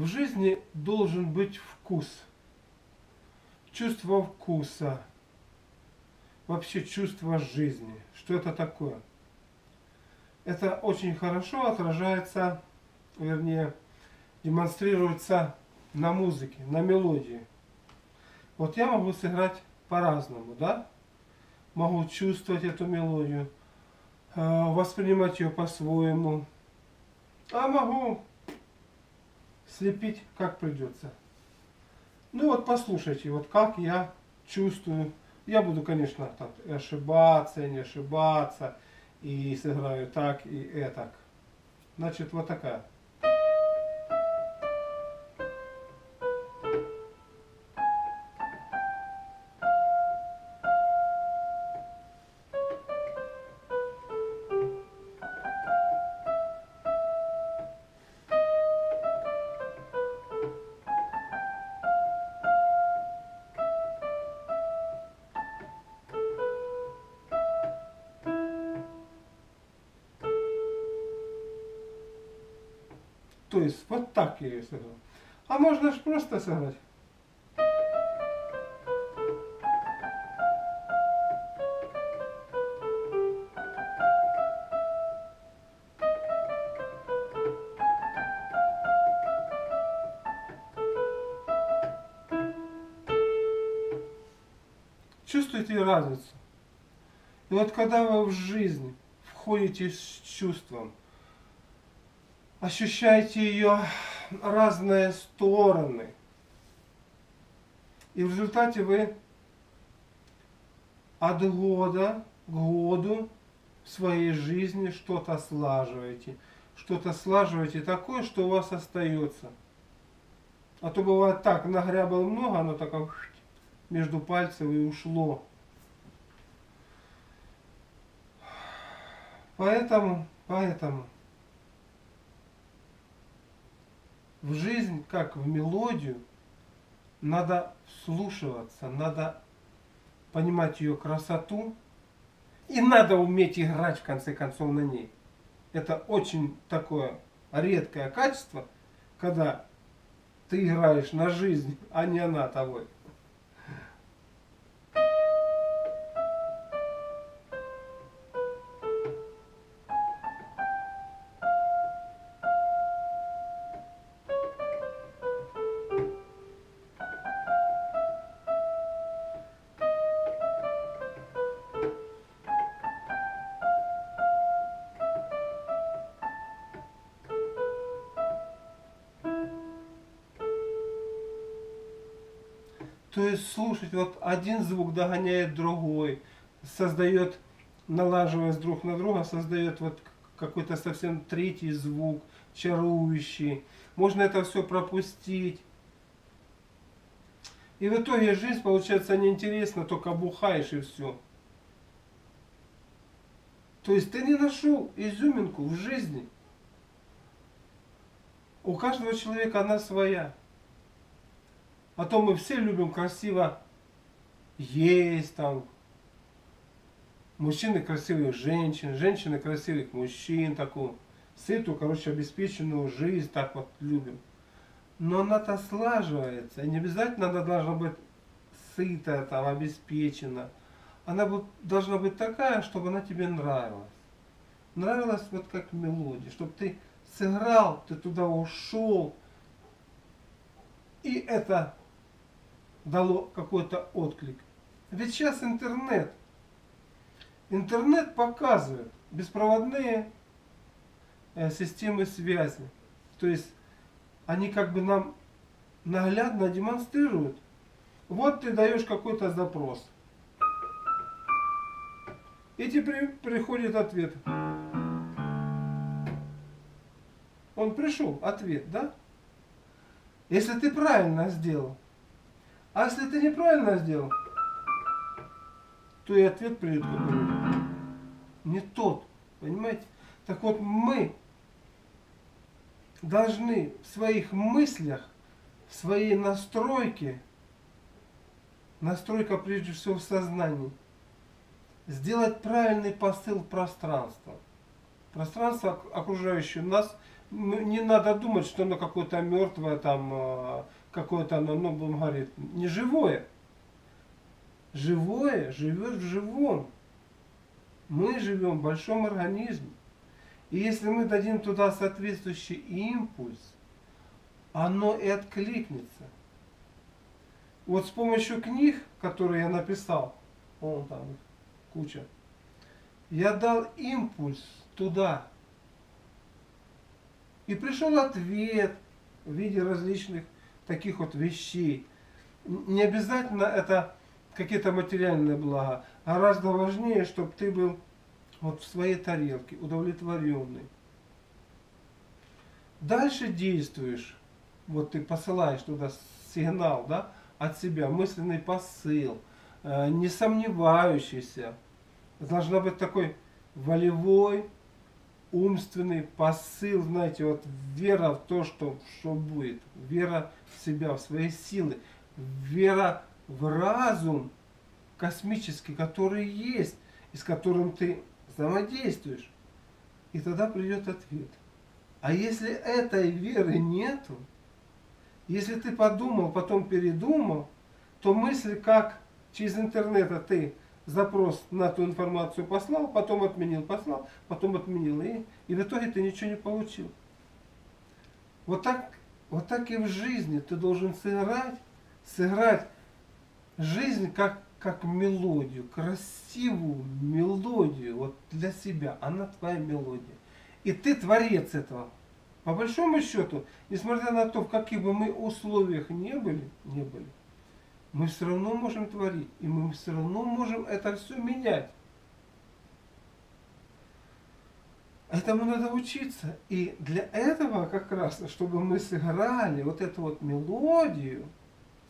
В жизни должен быть вкус. Чувство вкуса. Вообще чувство жизни. Что это такое? Это очень хорошо отражается, вернее, демонстрируется на музыке, на мелодии. Вот я могу сыграть по-разному, да? Могу чувствовать эту мелодию, э, воспринимать ее по-своему. А могу слепить как придется. Ну вот послушайте, вот как я чувствую. Я буду, конечно, так, ошибаться, не ошибаться. И сыграю так и этак. Значит, вот такая. То есть вот так я ее сыграл. А можно же просто сыграть. Чувствуете разницу? И вот когда вы в жизнь входите с чувством, ощущаете ее разные стороны. И в результате вы от года к году в своей жизни что-то слаживаете. Что-то слаживаете такое, что у вас остается. А то бывает так, нагрябало много, оно так между пальцев и ушло. Поэтому, поэтому в жизнь, как в мелодию, надо вслушиваться, надо понимать ее красоту, и надо уметь играть, в конце концов, на ней. Это очень такое редкое качество, когда ты играешь на жизнь, а не она тобой. То есть слушать, вот один звук догоняет другой, создает, налаживаясь друг на друга, создает вот какой-то совсем третий звук, чарующий. Можно это все пропустить. И в итоге жизнь получается неинтересна, только бухаешь и все. То есть ты не нашел изюминку в жизни. У каждого человека она своя. А то мы все любим красиво есть там. Мужчины красивых женщин, женщины красивых мужчин, такую сытую, короче, обеспеченную жизнь, так вот любим. Но она-то слаживается. И не обязательно она должна быть сытая, там, обеспечена. Она должна быть такая, чтобы она тебе нравилась. Нравилась вот как мелодия, чтобы ты сыграл, ты туда ушел. И это дало какой-то отклик. Ведь сейчас интернет. Интернет показывает беспроводные э, системы связи. То есть они как бы нам наглядно демонстрируют. Вот ты даешь какой-то запрос. И тебе приходит ответ. Он пришел, ответ, да? Если ты правильно сделал, а если ты неправильно сделал, то и ответ придет какой-нибудь. Не тот. Понимаете? Так вот мы должны в своих мыслях, в своей настройке, настройка прежде всего в сознании, сделать правильный посыл в пространство. Окружающее нас, не надо думать, что оно какое-то мертвое, там, а, какое-то оно, ну, будем говорить, не живое. Живое живет в живом. Мы живем в большом организме. И если мы дадим туда соответствующий импульс, оно и откликнется. Вот с помощью книг, которые я написал, вон там куча, я дал импульс туда. И пришел ответ в виде различных таких вот вещей. Не обязательно это какие-то материальные блага, а гораздо важнее, чтобы ты был вот в своей тарелке, удовлетворенный. Дальше действуешь, вот ты посылаешь туда сигнал, да, от себя, мысленный посыл, э, не сомневающийся. Должна быть такой волевой, умственный посыл, знаете, вот вера в то, что, что будет, вера в себя, в свои силы, вера в разум космический, который есть, и с которым ты взаимодействуешь. И тогда придет ответ. А если этой веры нету, если ты подумал, потом передумал, то мысли как через интернет а ты запрос на ту информацию послал, потом отменил, послал, потом отменил. И, и в итоге ты ничего не получил. Вот так, вот так и в жизни ты должен сыграть, сыграть жизнь как как мелодию, красивую мелодию вот для себя. Она твоя мелодия. И ты творец этого. По большому счету, несмотря на то, в каких бы мы условиях не были, не были, мы все равно можем творить. И мы все равно можем это все менять. Этому надо учиться. И для этого как раз, чтобы мы сыграли вот эту вот мелодию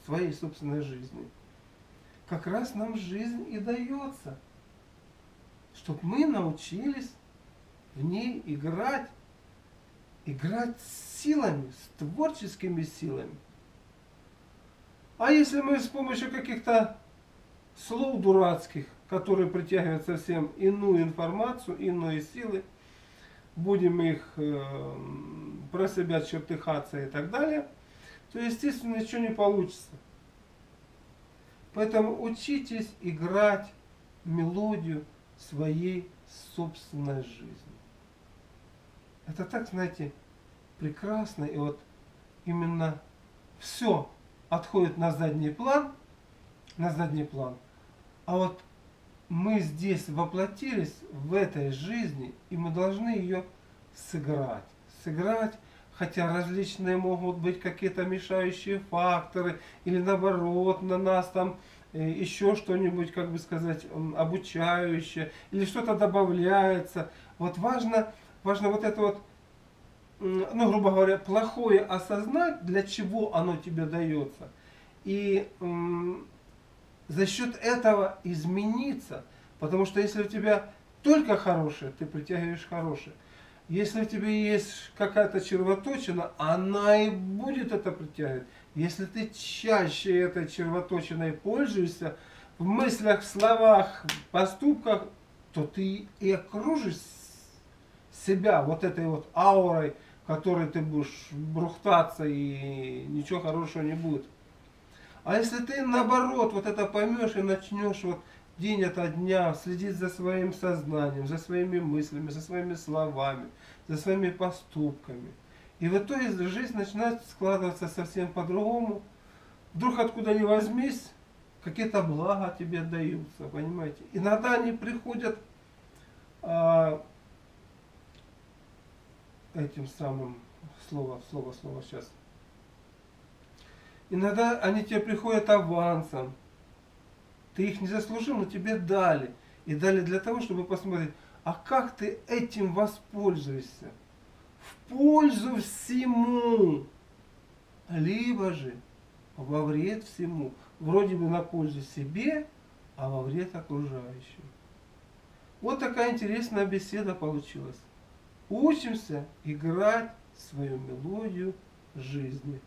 своей собственной жизни – как раз нам жизнь и дается. Чтобы мы научились в ней играть, играть с силами, с творческими силами. А если мы с помощью каких-то слов дурацких, которые притягивают совсем иную информацию, иные силы, будем их э, про себя чертыхаться и так далее, то, естественно, ничего не получится. Поэтому учитесь играть мелодию своей собственной жизни. Это так, знаете, прекрасно. И вот именно все отходит на задний план, на задний план. А вот мы здесь воплотились в этой жизни, и мы должны ее сыграть. Сыграть хотя различные могут быть какие-то мешающие факторы, или наоборот на нас там э, еще что-нибудь, как бы сказать, обучающее, или что-то добавляется. Вот важно, важно вот это вот, ну, грубо говоря, плохое осознать, для чего оно тебе дается. И за счет этого измениться. Потому что если у тебя только хорошее, ты притягиваешь хорошее. Если в тебе есть какая-то червоточина, она и будет это притягивать. Если ты чаще этой червоточиной пользуешься, в мыслях, в словах, в поступках, то ты и окружишь себя вот этой вот аурой, которой ты будешь брухтаться и ничего хорошего не будет. А если ты наоборот вот это поймешь и начнешь вот день ото дня следить за своим сознанием, за своими мыслями, за своими словами, за своими поступками. И в итоге жизнь начинает складываться совсем по-другому. Вдруг откуда ни возьмись, какие-то блага тебе даются, понимаете. Иногда они приходят а, этим самым, слово, слово, слово сейчас. Иногда они тебе приходят авансом, ты их не заслужил, но тебе дали. И дали для того, чтобы посмотреть, а как ты этим воспользуешься? В пользу всему. Либо же во вред всему. Вроде бы на пользу себе, а во вред окружающим. Вот такая интересная беседа получилась. Учимся играть свою мелодию жизни.